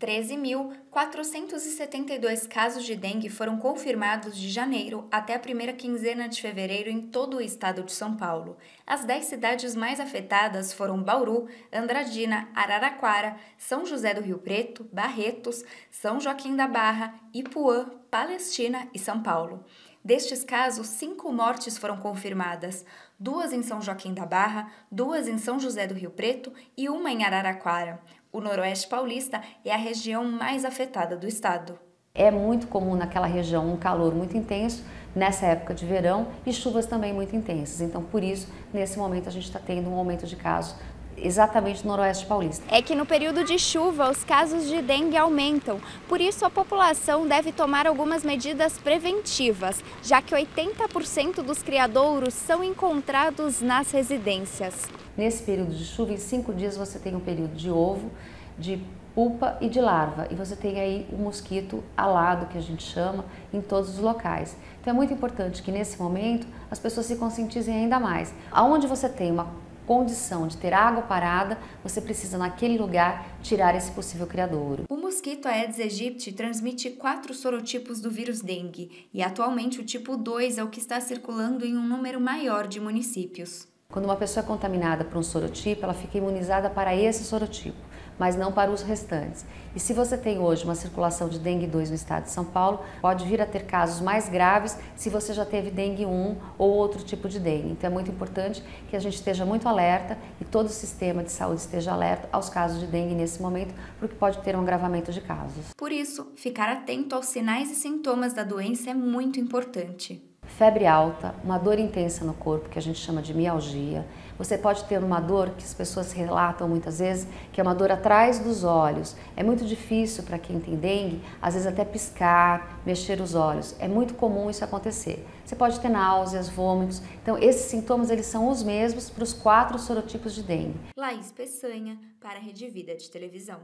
13.472 casos de dengue foram confirmados de janeiro até a primeira quinzena de fevereiro em todo o estado de São Paulo. As 10 cidades mais afetadas foram Bauru, Andradina, Araraquara, São José do Rio Preto, Barretos, São Joaquim da Barra, Ipuã, Palestina e São Paulo. Destes casos, cinco mortes foram confirmadas, duas em São Joaquim da Barra, duas em São José do Rio Preto e uma em Araraquara. O Noroeste Paulista é a região mais afetada do estado. É muito comum naquela região um calor muito intenso nessa época de verão e chuvas também muito intensas. Então, por isso, nesse momento, a gente está tendo um aumento de casos exatamente no Noroeste Paulista. É que no período de chuva os casos de dengue aumentam, por isso a população deve tomar algumas medidas preventivas, já que 80% dos criadouros são encontrados nas residências. Nesse período de chuva, em cinco dias você tem um período de ovo, de pupa e de larva. E você tem aí o mosquito alado, que a gente chama, em todos os locais. Então é muito importante que nesse momento as pessoas se conscientizem ainda mais. Aonde você tem uma condição de ter água parada, você precisa naquele lugar tirar esse possível criadouro. O mosquito Aedes aegypti transmite quatro sorotipos do vírus dengue e atualmente o tipo 2 é o que está circulando em um número maior de municípios. Quando uma pessoa é contaminada por um sorotipo, ela fica imunizada para esse sorotipo mas não para os restantes. E se você tem hoje uma circulação de dengue 2 no estado de São Paulo, pode vir a ter casos mais graves se você já teve dengue 1 ou outro tipo de dengue. Então é muito importante que a gente esteja muito alerta e todo o sistema de saúde esteja alerta aos casos de dengue nesse momento, porque pode ter um agravamento de casos. Por isso, ficar atento aos sinais e sintomas da doença é muito importante febre alta, uma dor intensa no corpo, que a gente chama de mialgia. Você pode ter uma dor que as pessoas relatam muitas vezes, que é uma dor atrás dos olhos. É muito difícil para quem tem dengue, às vezes até piscar, mexer os olhos. É muito comum isso acontecer. Você pode ter náuseas, vômitos. Então, esses sintomas eles são os mesmos para os quatro sorotipos de dengue. Laís Peçanha, para a Rede Vida de Televisão.